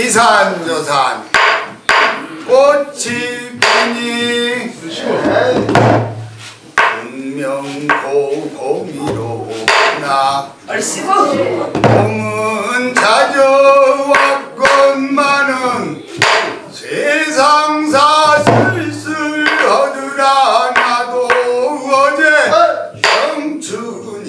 이산 조산. 꽃이 피니. 운명고고미로 나. 공은 찾아왔건만은 세상사 슬슬 허드라 나도 어제 어? 영춘이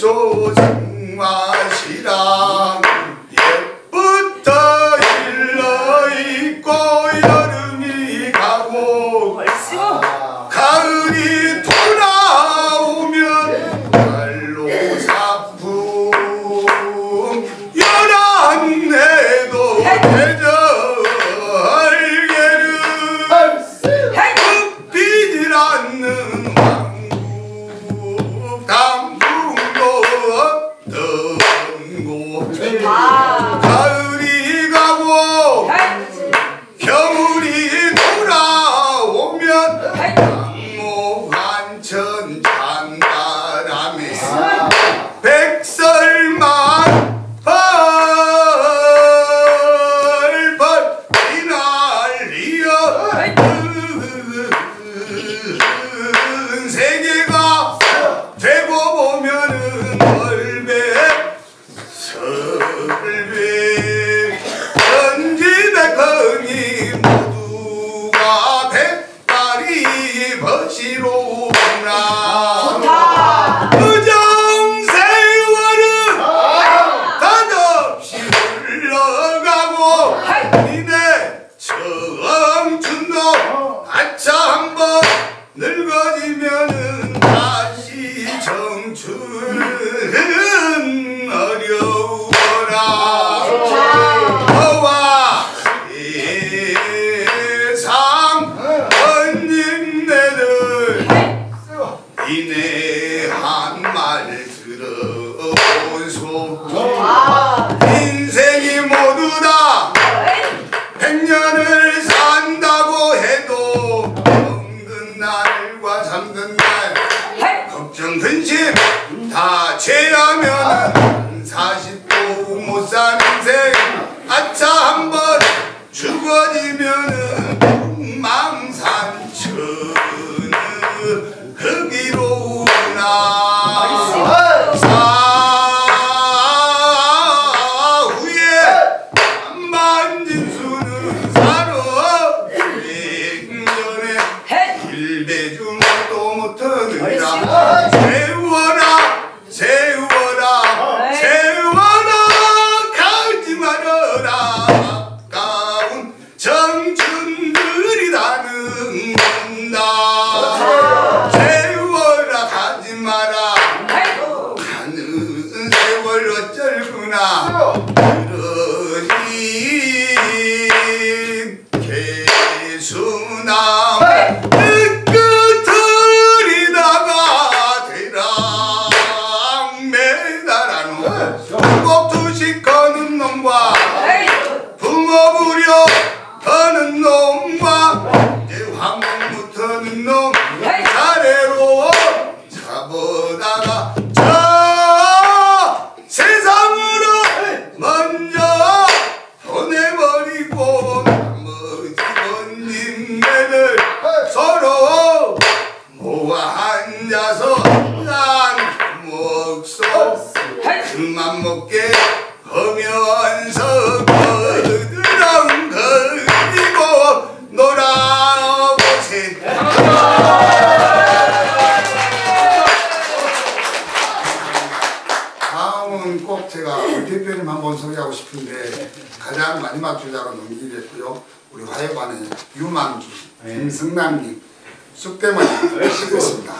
chose. 니네. 처음 준도 아차 한번 늙어지면은 다시 청춘은 어려워라. 너와 세상 언니네들 니네 한 말 들어보소. 삼는 날 걱정 근심 다 제하면 사십도 못 사는 생 아차 한 번 죽어지면은 꼭 두식 거는 놈과 붕어 부려 거는 놈과 이제 황금 붙어는 놈 사례로 잡으다가 우리 대표님 한 번 소개하고 싶은데 가장 마지막 주자로 넘기겠고요. 우리 화해반의 유만주, 네. 김승남님, 숙대머니 시겠습니다.